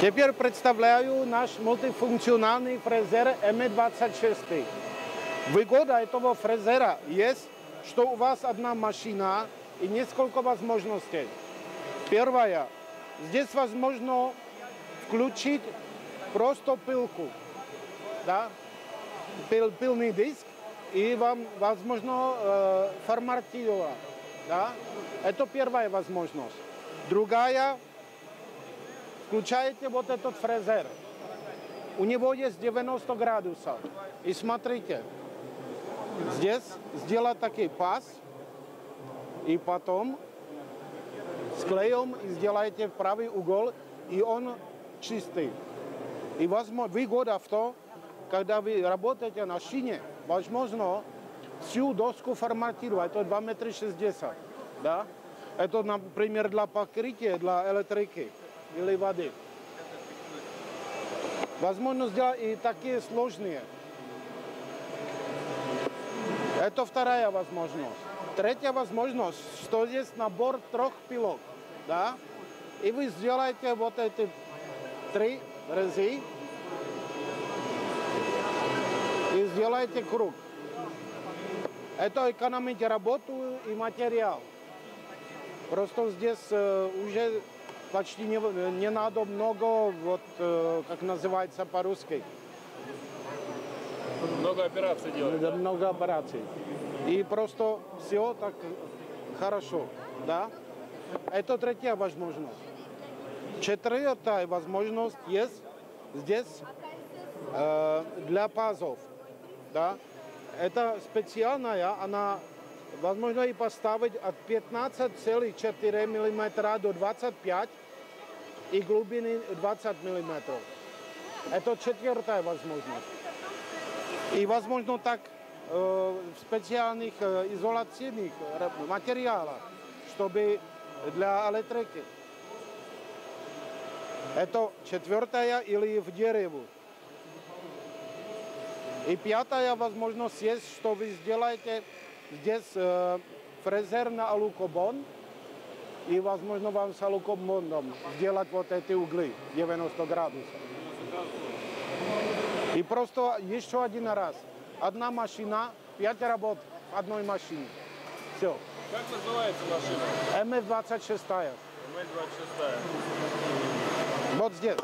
Теперь представляю наш мультифункциональный фрезер МЭ-26. Выгода этого фрезера есть, что у вас одна машина и несколько возможностей. Первая. Здесь возможно включить просто пилку. Да? Пил, пилный диск и вам возможно э, форматировать. Да? Это первая возможность. Другая, включаете вот этот фрезер. У него есть 90 градусов. И смотрите, здесь сделать такой паз, и потом с клеем и сделаете правый угол, и он чистый. И возможно, выгода в том, когда вы работаете на шине, возможно, всю доску форматировать, это 2 метра 60, да? Это, например, для покрытия, для электрики или воды. Возможно, сделать и такие сложные. Это вторая возможность. Третья возможность, что здесь набор трех пилок, да? И вы сделаете вот эти три резы и сделаете круг. Это экономить работу и материал. Просто здесь э, уже почти не, не надо много, вот э, как называется по-русски. Много операций делать. Да, Много операций. И просто все так хорошо, да? Это третья возможность. Четвертая возможность есть здесь э, для пазов, да? Это специальная, она возможно и поставить от 15,4 мм до 25 и глубины 20 мм. Это четвертая возможность. И возможно так э, в специальных э, изоляционных э, материалах, чтобы для электрики. Это четвертая или в дереву. И пятая возможность есть, что вы сделаете здесь э, фрезер на алукобон, и возможно вам с алукобоном сделать вот эти углы 90 градусов. И просто еще один раз. Одна машина, пять работ в одной машине. Все. Как называется машина? МФ-26. МЛ-26. Вот здесь.